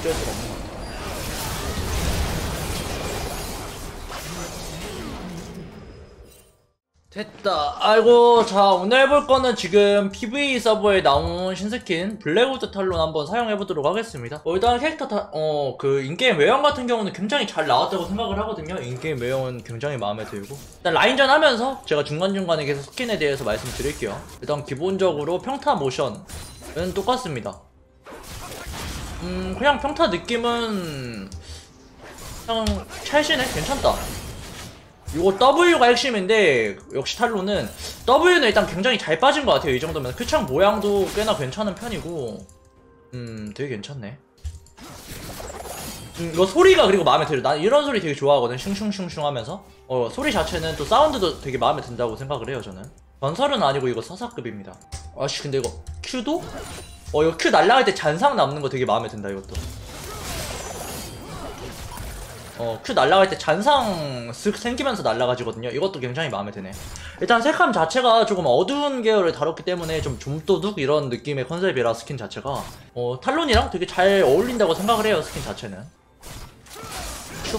어쩔 수가 없는 것 같아. 됐다. 아이고, 자, 오늘 해볼 거는 지금 PBE 서버에 나온 신스킨 블랙우드 탈론 한번 사용해보도록 하겠습니다. 어, 일단 캐릭터 다, 어, 그, in-game 외형 같은 경우는 굉장히 잘 나왔다고 생각을 하거든요. in-game 외형은 굉장히 마음에 들고. 일단 라인전 하면서 제가 중간중간에 계속 스킨에 대해서 말씀드릴게요. 일단 기본적으로 평타 모션은 똑같습니다. 음, 그냥 평타 느낌은, 그냥 찰시네? 괜찮다. 이거 W가 핵심인데 역시 탈로는 W는 일단 굉장히 잘 빠진 것 같아요. 이 정도면 큐창 모양도 꽤나 괜찮은 편이고. 음 되게 괜찮네. 음, 이거 소리가 그리고 마음에 들어. 난 이런 소리 되게 좋아하거든. 슝슝슝슝 하면서. 어 소리 자체는 또 사운드도 되게 마음에 든다고 생각을 해요 저는. 전설은 아니고 이거 서사급입니다. 아씨 근데 이거 Q도? 어 이거 Q 날라갈 때 잔상 남는 거 되게 마음에 든다 이것도 어, Q 날라갈 때 잔상 쓱 생기면서 날라가지거든요. 이것도 굉장히 마음에 드네. 일단 색감 자체가 조금 어두운 계열을 다뤘기 때문에 좀 좀도둑 이런 느낌의 컨셉이라 스킨 자체가 어, 탈론이랑 되게 잘 어울린다고 생각을 해요. 스킨 자체는. Q?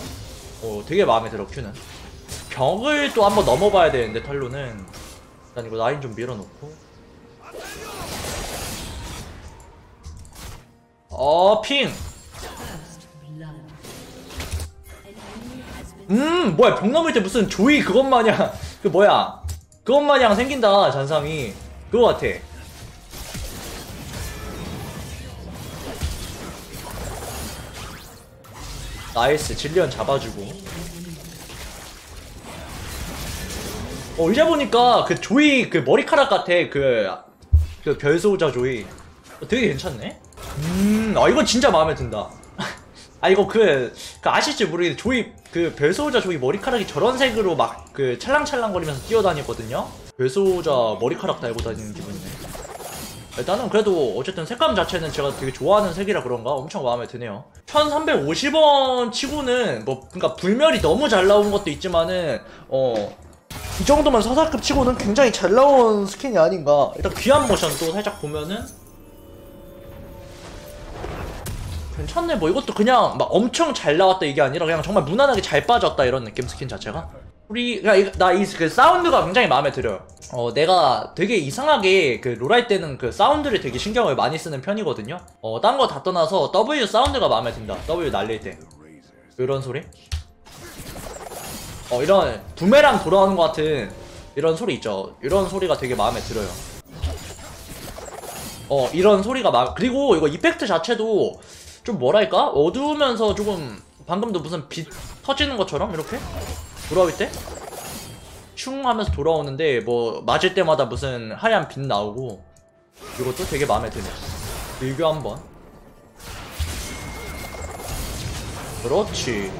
어, 되게 마음에 들어 Q는. 벽을 또 한번 넘어봐야 되는데 탈론은 일단 이거 라인 좀 밀어놓고 어, ping! 음 뭐야 벽 넘을 때 무슨 조이 그것 마냥 그 뭐야 그것 마냥 생긴다 잔상이. 그거 같아. nice 질리언 잡아주고. 어 이제 보니까 그 조이 그 머리카락 같아 그 그 별소자 조이. 어, 되게 괜찮네 음 아 이건 진짜 마음에 든다. 아 이거 그, 그 아실지 모르겠는데 조이 그 별소자 조이 머리카락이 저런 색으로 막 그 찰랑찰랑거리면서 뛰어다니거든요? 별소자 머리카락 달고 다니는 기분이네. 일단은 그래도 어쨌든 색감 자체는 제가 되게 좋아하는 색이라 그런가? 엄청 마음에 드네요. 1350원 치고는 뭐 그니까 불멸이 너무 잘 나온 것도 있지만은 어 이 정도면 서사급 치고는 굉장히 잘 나온 스킨이 아닌가? 일단 귀환 모션도 살짝 보면은 괜찮네. 뭐 이것도 그냥 막 엄청 잘 나왔다 이게 아니라 그냥 정말 무난하게 잘 빠졌다 이런 느낌 스킨 자체가? 우리 나이 그 사운드가 굉장히 마음에 들어요. 어 내가 되게 이상하게 그 롤할 때는 그 사운드를 되게 신경을 많이 쓰는 편이거든요. 어 딴 거 다 떠나서 W 사운드가 마음에 든다. W 날릴 때. 이런 소리? 어 이런 부메랑 돌아오는 것 같은 이런 소리 있죠. 이런 소리가 되게 마음에 들어요. 어 이런 소리가 막 그리고 이거 이펙트 자체도 좀 뭐랄까? 어두우면서 조금 방금도 무슨 빛 터지는 것처럼 이렇게? 돌아올 때? 슝 하면서 돌아오는데 뭐 맞을 때마다 무슨 하얀 빛 나오고 이것도 되게 마음에 드네 일교 한번. 그렇지.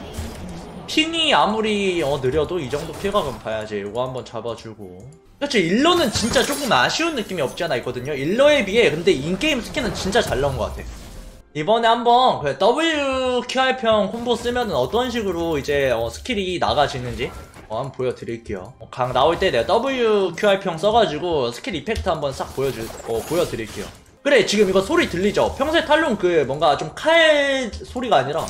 ping이 아무리 어, 느려도 이 정도 피각은 봐야지. 이거 한번 잡아주고. 그렇죠 일러는 진짜 조금 아쉬운 느낌이 없지 않아 있거든요. 일러에 비해 근데 in-game 스킨은 진짜 잘 나온 것 같아 이번에 한번 그 WQR평 콤보 쓰면은 어떤 식으로 이제 어, 스킬이 나가지는지 어, 한번 보여드릴게요. 어, 강 나올 때 내가 WQR평 써가지고 스킬 effect 한번 싹 보여줄, 어, 보여드릴게요. 그래 지금 이거 소리 들리죠? 평소에 탈론 그 뭔가 좀 칼 소리가 아니라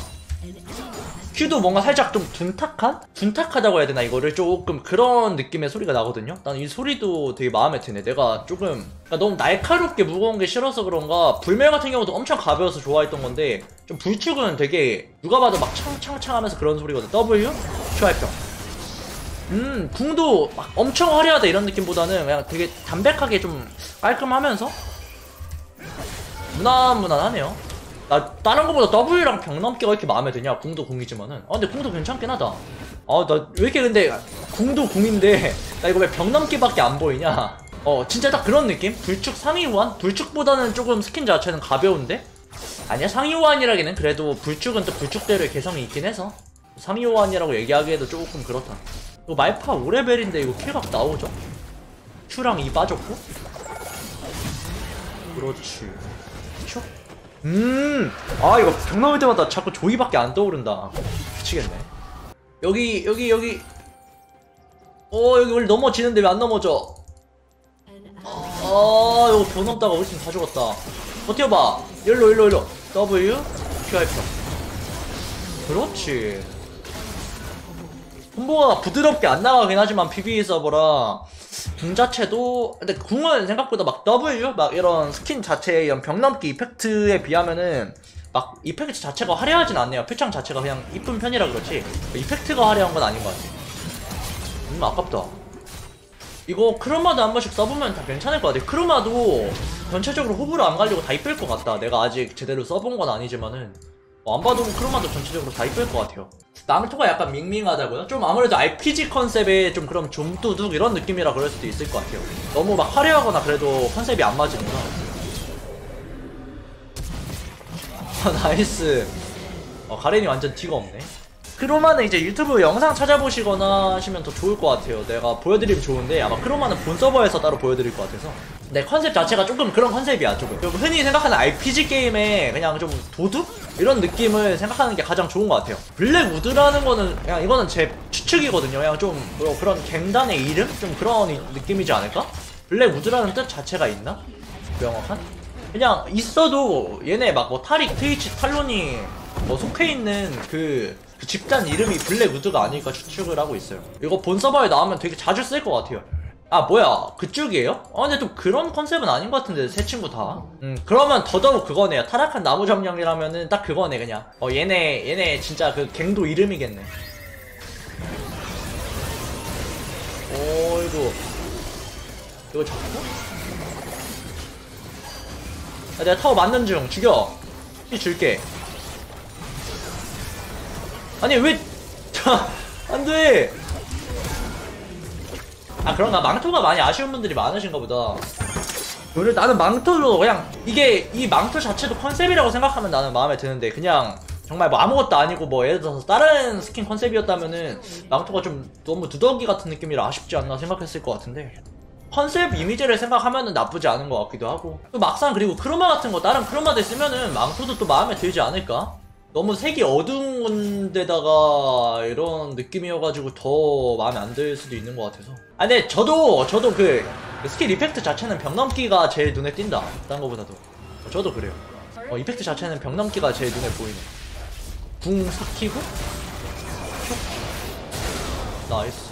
큐도 뭔가 살짝 좀 둔탁한? 둔탁하다고 해야 되나 이거를? 조금 그런 느낌의 소리가 나거든요? 난 이 소리도 되게 마음에 드네. 내가 조금 그러니까 너무 날카롭게 무거운 게 싫어서 그런가 불멸 같은 경우도 엄청 가벼워서 좋아했던 건데 좀 불축은 되게 누가 봐도 막 창창창 하면서 그런 소리거든. W? QR평 음 궁도 막 엄청 화려하다 이런 느낌보다는 그냥 되게 담백하게 좀 깔끔하면서? 무난무난하네요 나 다른 거보다 W랑 벽 넘기가 이렇게 마음에 드냐? 궁도 궁이지만은. 아 근데 궁도 괜찮긴 하다. 아 나 왜 이렇게 근데 궁도 궁인데 나 이거 왜 벽 넘기밖에 안 보이냐? 어 진짜 딱 그런 느낌? 불축 상위 호환? 불축보다는 조금 스킨 자체는 가벼운데? 아니야 상위 호환이라기는 그래도 불축은 또 불축대로의 개성이 있긴 해서. 상위 호환이라고 얘기하기에도 조금 그렇다. 이거 말파 5레벨인데 이거 킬각 나오죠? 큐랑 이 빠졌고? 그렇지. 슉 음, 아 이거 벽 넘을 때마다 자꾸 조이밖에 안 떠오른다. 미치겠네. 여기 여기 여기. 어 여기 원래 넘어지는데 왜 안 넘어져? 아 이거 벽 넘다가 우리 팀다 죽었다. 버텨봐. 일로 일로 일로. W QR평 그렇지 콤보가 부드럽게 안 나가긴 하지만 PBE 서버라 궁 자체도 근데 궁은 생각보다 막 W? 막 이런 스킨 자체의 이런 벽넘기 effect에 비하면은 막 effect 자체가 화려하진 않네요. 표창 자체가 그냥 이쁜 편이라 그렇지. effect가 화려한 건 아닌 것 같아. 음 아깝다. 이거 chroma도 한 번씩 써보면 다 괜찮을 것 같아. chroma도 전체적으로 호불호 안 갈리고 다 이쁠 것 같다. 내가 아직 제대로 써본 건 아니지만은. 어, 안 봐도 chroma도 전체적으로 다 이쁠 것 같아요 나루토가 약간 밍밍하다고요? 좀 아무래도 RPG 컨셉에 좀 그럼 좀도둑 이런 느낌이라 그럴 수도 있을 것 같아요. 너무 막 화려하거나 그래도 컨셉이 안 맞으니까 아 nice. 어, 가렌이 완전 티가 없네 chroma는 이제 유튜브 영상 찾아보시거나 하시면 더 좋을 것 같아요 내가 보여드리면 좋은데 아마 chroma는 본 서버에서 따로 보여드릴 것 같아서 네 컨셉 자체가 조금 그런 컨셉이야 조금 좀 흔히 생각하는 RPG 게임에 그냥 좀 도둑? 이런 느낌을 생각하는 게 가장 좋은 것 같아요 블랙 우드라는 거는 그냥 이거는 제 추측이거든요 그냥 좀 뭐 그런 갱단의 이름? 좀 그런 이- 느낌이지 않을까? 블랙 우드라는 뜻 자체가 있나? 명확한? 그냥 있어도 얘네 막 뭐 타릭, 트위치, 탈론이 뭐 속해 있는 그, 그 집단 이름이 블랙 우드가 아닐까 추측을 하고 있어요. 이거 본 서버에 나오면 되게 자주 쓸 것 같아요. 아 뭐야 그쪽이에요? 아 근데 좀 그런 컨셉은 아닌 것 같은데 세 친구 다. 음 그러면 더더욱 그거네요. 타락한 나무 점령이라면은 딱 그거네 그냥. 어 얘네 얘네 진짜 그 갱도 이름이겠네. 어이구 이거 잡고? 아, 내가 타워 맞는 중 죽여 이 줄게 아니 왜 자, 안돼. 아 그런가 망토가 많이 아쉬운 분들이 많으신가 보다. 오늘 나는 망토로 그냥 이게 이 망토 자체도 컨셉이라고 생각하면 나는 마음에 드는데 그냥 정말 뭐 아무것도 아니고 뭐 예를 들어서 다른 스킨 컨셉이었다면은 망토가 좀 너무 누더기 같은 느낌이라 아쉽지 않나 생각했을 것 같은데 컨셉 이미지를 생각하면은 나쁘지 않은 것 같기도 하고. 또 막상 그리고 chroma 같은 거 다른 chroma들 쓰면은 망토도 또 마음에 들지 않을까? 너무 색이 어두운 데다가 이런 느낌이어가지고 더 마음에 안 들 수도 있는 것 같아서. 아 근데 저도 저도 그 스킬 이펙트 자체는 벽 넘기가 제일 눈에 띈다. 딴 거보다도. 어, 저도 그래요. 어, 이펙트 자체는 벽 넘기가 제일 눈에 보이네. 궁 삭히고? 슉 나이스.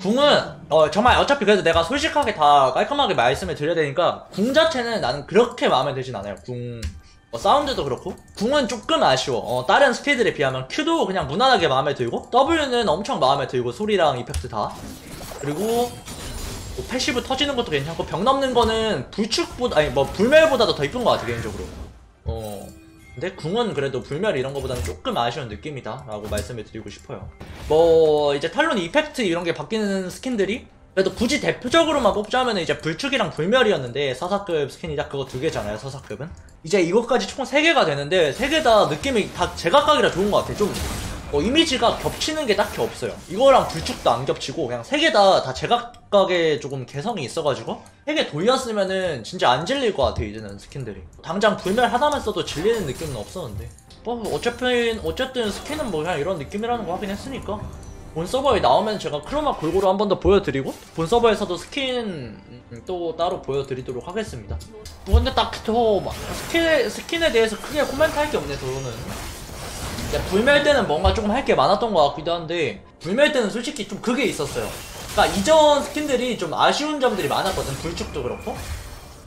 궁은 어 정말 어차피 그래도 내가 솔직하게 다 깔끔하게 말씀을 드려야 되니까 궁 자체는 나는 그렇게 마음에 들진 않아요. 궁 어, 사운드도 그렇고 궁은 조금 아쉬워. 어, 다른 스킬들에 비하면 Q도 그냥 무난하게 마음에 들고 W는 엄청 마음에 들고 소리랑 이펙트 다 그리고 뭐 passive 터지는 것도 괜찮고 벽 넘는 거는 불축보다 아니 뭐 불멸보다도 더 이쁜 것 같아 개인적으로. 어 근데 궁은 그래도 불멸 이런 거보다는 조금 아쉬운 느낌이다 라고 말씀을 드리고 싶어요 뭐 이제 탈론 이펙트 이런 게 바뀌는 스킨들이 그래도 굳이 대표적으로만 뽑자면 이제 불축이랑 불멸이었는데 서사급 스킨이 딱 그거 두 개잖아요 서사급은 이제 이것까지 총세 개가 되는데 세개다 느낌이 다 제각각이라 좋은 것 같아 좀 어, 이미지가 겹치는 게 딱히 없어요. 이거랑 불축도 안 겹치고 그냥 세개다 다 제각각의 조금 개성이 있어가지고 세개 돌렸으면은 진짜 안 질릴 것 같아 이제는 스킨들이. 당장 불멸 하나만 써도 질리는 느낌은 없었는데. 뭐 어차피 어쨌든 스킨은 뭐 그냥 이런 느낌이라는 거 하긴 했으니까. 본 서버에 나오면 제가 chroma 골고루 한 번 더 보여드리고 본 서버에서도 스킨 음, 또 따로 보여드리도록 하겠습니다. 뭐 근데 딱더 스킨 스킨에 대해서 크게 코멘트 할 게 없네. 근데 불멸 때는 뭔가 조금 할 게 많았던 것 같기도 한데 불멸 때는 솔직히 좀 그게 있었어요. 그러니까 이전 스킨들이 좀 아쉬운 점들이 많았거든. 불축도 그렇고.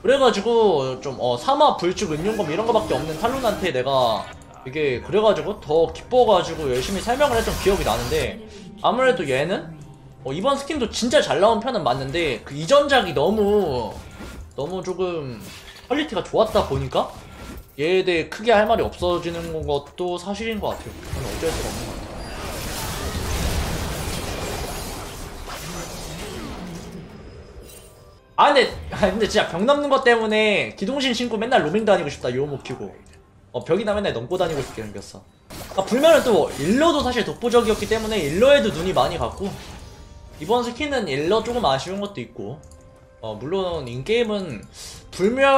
그래가지고 좀 어, 사마 불축 은용검 이런 거밖에 없는 탈론한테 내가 이게 그래가지고 더 기뻐가지고 열심히 설명을 했던 기억이 나는데 아무래도 얘는 어, 이번 스킨도 진짜 잘 나온 편은 맞는데 그 이전작이 너무 너무 조금 퀄리티가 좋았다 보니까 얘에 대해 크게 할 말이 없어지는 것도 사실인 것 같아요. 저는 어쩔 수가 없는 것 같아요. 아 근데 아 근데 진짜 벽 넘는 것 때문에 기동신 신고 맨날 로밍 다니고 싶다 요모 키고 어 벽이나 맨날 넘고 다니고 싶게 생겼어 아 불멸은 또 일러도 사실 독보적이었기 때문에 일러에도 눈이 많이 갔고 이번 스킨은 일러 조금 아쉬운 것도 있고 어 물론 in-game은 불멸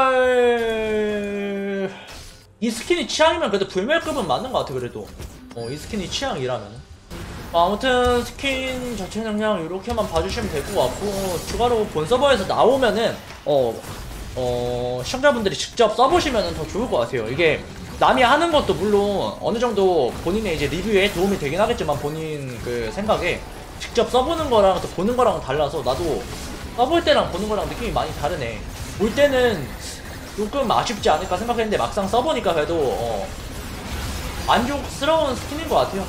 이 스킨이 취향이면 그래도 불멸급은 맞는 것 같아 그래도. 어 이 스킨이 취향이라면. 어, 아무튼 스킨 자체는 그냥 이렇게만 봐주시면 될 것 같고 추가로 본 서버에서 나오면은 어, 어 시청자분들이 직접 써보시면은 더 좋을 것 같아요. 이게 남이 하는 것도 물론 어느 정도 본인의 이제 리뷰에 도움이 되긴 하겠지만 본인 그 생각에 직접 써보는 거랑 또 보는 거랑은 달라서 나도 써볼 때랑 보는 거랑 느낌이 많이 다르네. 볼 때는 조금 아쉽지 않을까 생각했는데 막상 써보니까 그래도 어, 만족스러운 스킨인 것 같아요.